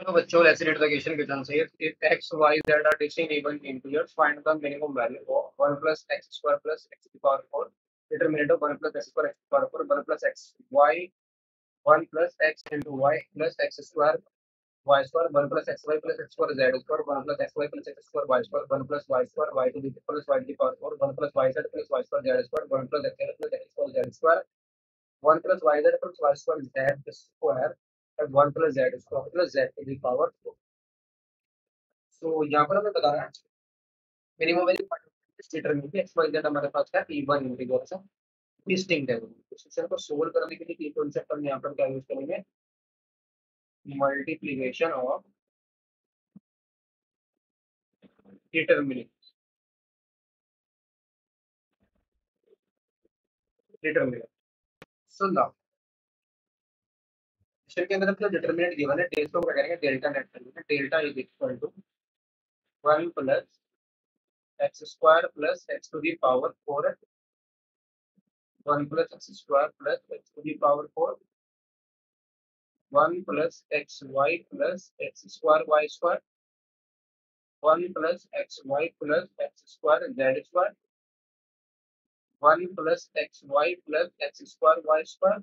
Hello बच्चों read the question question says if x y z are distinct even integers find the minimum value of 1 plus x square plus x to the power 4 determinant of 1 plus x square x to the power 4 1 plus x y 1 plus x y plus x square y square 1 plus xy plus x square z square 1 plus xy plus x square y square 1 plus y square y to the y power 4 1 plus yz plus y z square 1 plus xz plus x square z square 1 plus yz plus y square z square and 1 plus z square plus z to the power 4 so यहाँ पर हमें बता minimum value x y z हमारे पास even distinct है question को solve करने के लिए की कॉन्सेप्ट हम यहाँ पर क्या यूज़ करेंगे? मल्टीप्लिकेशन ऑफ़ डिटरमिनेंट डिटरमिनेंट सुन लो क्वेश्चन के अंदर डिटरमिनेंट गिवन है टेस्ट को करेंगे डेल्टा नेट करेंगे delta is equal to 1 plus x square plus x to the power 4 1 plus x square plus x to the power 4 1 plus xy plus x square y square 1 plus xy plus x square z square 1 plus xy plus x square y square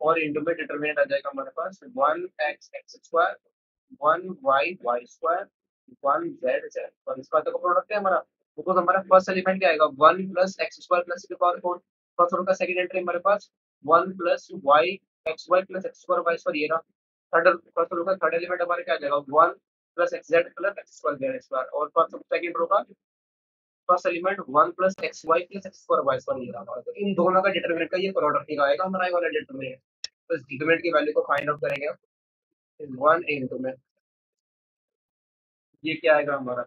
और into में determinant आ जाएगा हमारे पास one x x square one y y square one z z और इसका तो product है हमारा। बिकॉज़ हमारा फ़र्स्ट एलिमेंट क्या आएगा? One plus x square plus power four first rule का सेकंड एंट्री हमारे पास। One plus y x y plus x square y square ये रहा थर्ड फ़र्स्ट रूल का थर्ड एलिमेंट हमारे क्या आ जाएगा? One plus x z plus x square z square और फ़र्स्ट सेकंड रो का first element one plus x y plus x square y square ये रहा। तो इन दोनों का डिटरमिनेंट का ये प्रोडक्ट निकालेगा हमारा ये वाला डिटरमिनेंट तो इस डिटरमिनेंट की वैल्यू को फाइंड आउट करेंगे वन इंटू में। ये क्या आएगा हमारा?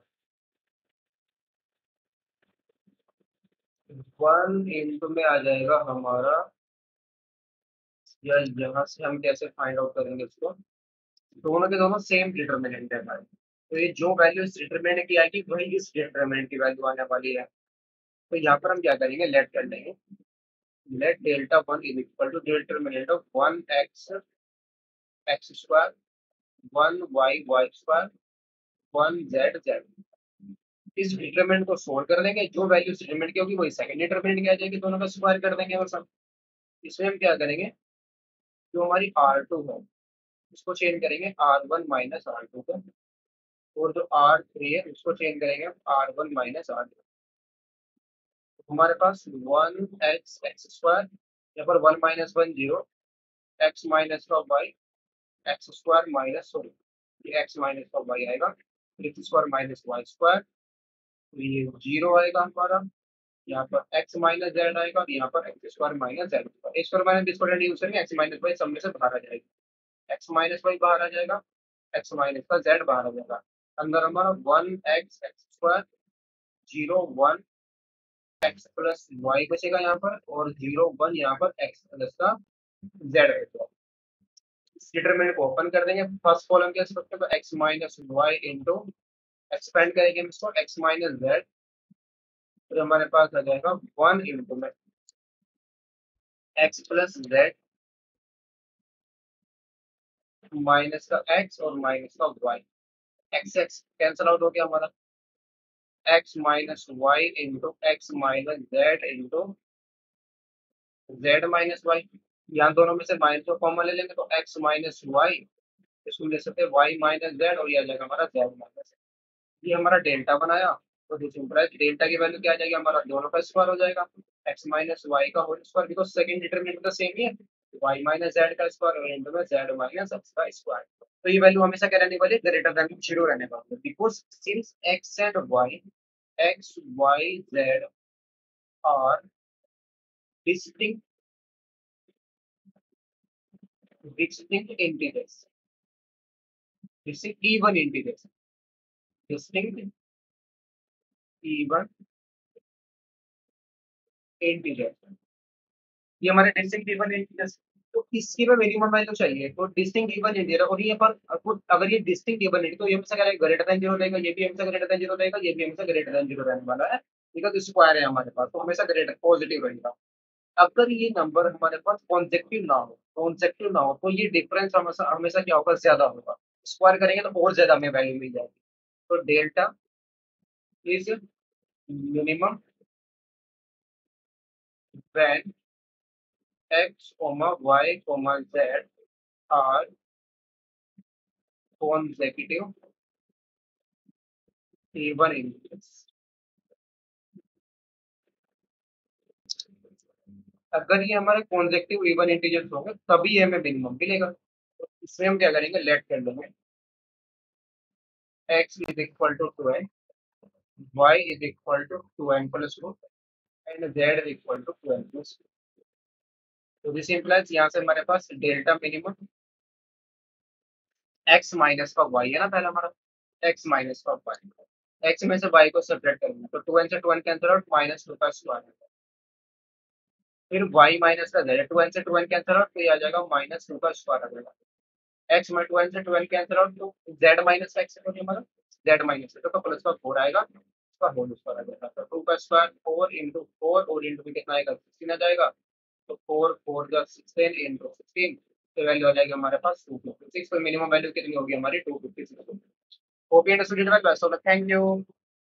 वन इंटू में आ जाएगा हमारा। या यहाँ से हम कैसे फाइंड आउट करेंगे इसको? दोनों के दोनों सेम डिटर्मिनेंट है हमारे तो ये जो वैल्यू इस डिटर्मिनेंट की आएगी, वही इस डिटर्मिनेंट की वैल्यू आने वाली है। तो यहाँ पर हम क्या करेंगे? लेट कर लेंगे let delta one is equal to determinant of one X X square one Y Y square one Z Z इस डिटरमिनेंट को सोल्व कर देंगे। जो वैल्यू डिटरमिनेंट की होगी, वही सेकंड डिटरमिनेंट की आ जाएगी। दोनों का स्क्वायर कर देंगे बस सब। इसमें हम क्या करेंगे? जो हमारी आर टू है उसको चेंज करेंगे R one minus R two का। और जो आर थ्री है उसको चेंज करेंगे आर वन माइनस आर हमारे पास वन एक्स एक्स स्क्वायर यहाँ पर one minus one zero x minus का y x square minus sorry ये एक्स माइनस का वाई आएगा x square minus y square ये ज़ीरो आएगा हमारा, यहाँ पर एक्स माइनस जेड आएगा यहाँ पर x square minus z x square minus square use करेंगे एक्स माइनस वाई सब में से बाहर आ जाएगा। एक्स माइनस वाई बाहर आ जाएगा एक्स माइनस का जेड बाहर आ जाएगा। अंदर हमारा one X X square zero one X plus Y बचेगा यहाँ पर और ज़ीरो वन यहाँ पर एक्स प्लस का जेड बचेगा। डिटरमिनेंट को ओपन कर देंगे। फ़र्स्ट कॉलम के सकते हैं x minus y into expand करेंगे इसको। एक्स माइनस जेड तो हमारे पास आ जाएगा वन इंटू में। एक्स प्लस जेड माइनस का एक्स और माइनस का y x x cancel out हो गया हमारा। X minus y into x minus z into z minus y यहाँ दोनों में से माइनस को कॉमन ले लेंगे तो एक्स माइनस वाई इसको ले सकते वाई माइनस जेड और ये आ जाएगा हमारा जेड माइनस ये हमारा डेल्टा बनाया तो जो सिंपल है डेल्टा की वैल्यू क्या आ जाएगी, हमारा दोनों का स्क्वायर हो जाएगा। एक्स माइनस वाई का whole square because second determinant तो सेम ही है। वाई माइनस जेड का स्क्वायर और इंटू में जेड माइनस एक्स का स्क्वायर तो ये वैल्यू हमेशा क्या रहने वाली ग्रेटर देन ज़ीरो रहने वाली है। Because since x and y x y z are distinct distinct integers. Distinct even integers distinct even integers ये हमारे डिस्टिंक्ट इवन इंटीजर्स तो इसकी में मिनिमम वैल्यू तो चाहिए। तो डिस्टिंक्ट इवन इंटीजर और ये पर अगर ये डिस्टिंक्ट इवन इंटीजर तो ये रहेगा ग्रेटर देन ज़ीरो रहेगा, ये भी हमेशा ग्रेटर देन ज़ीरो रहेगा, ये भी हमेशा ग्रेटर देन ज़ीरो रहने वाला है। ठीक है तो स्क्वायर है हमारे पास तो हमेशा ग्रेटर पॉजिटिव रहेगा। अगर ये नंबर हमारे पास कॉन्जेक्टिव ना हो कॉन्जेक्टिव ना हो तो ये डिफरेंस हमेशा हमेशा क्या होगा? ज़्यादा होगा। स्क्वायर करेंगे तो और ज़्यादा हमें वैल्यू मिल जाएगी। तो delta is minimum when x comma y comma z are consecutive even integers अगर ये हमारे कॉन्जेक्टिव इवन इंटीजर्स होंगे, तभी हमें मिनिमम मिलेगा। तो इसमें हम क्या करेंगे? लेट कर लेंगे। X is equal to two n y is equal to two n plus two and z is equal to two n plus two तो दिस इंप्लाइज यहाँ से हमारे पास डेल्टा मिनिमम x माइनस का y है ना पहला हमारा, x माइनस का y x में से y को सब्ट्रैक्ट करेंगे तो 2n से 2n कैंसिल आउट माइनस 2 का स्क्वायर फिर y माइनस का z 2n से 2n कैंसिल आउट तो ये आ जाएगा माइनस 2 का स्क्वायर आ जाएगा x में 2n से 2n कैंसिल आउट तो z माइनस x है हमारा? z माइनस तो प्लस का 4 आएगा, उसका होल स्क्वायर आ जाएगा। तो 2 का स्क्वायर 4 into 4 और में कितना आएगा? 16 आ जाएगा। 4 4 का 16 into 16 तो वैल्यू आ जाएगी हमारे पास 256 तो मिनिमम वैल्यू कितनी होगी हमारी टू फिफ्टी सिक्स होगी। ओपी एंड स्टूडेंट थैंक यू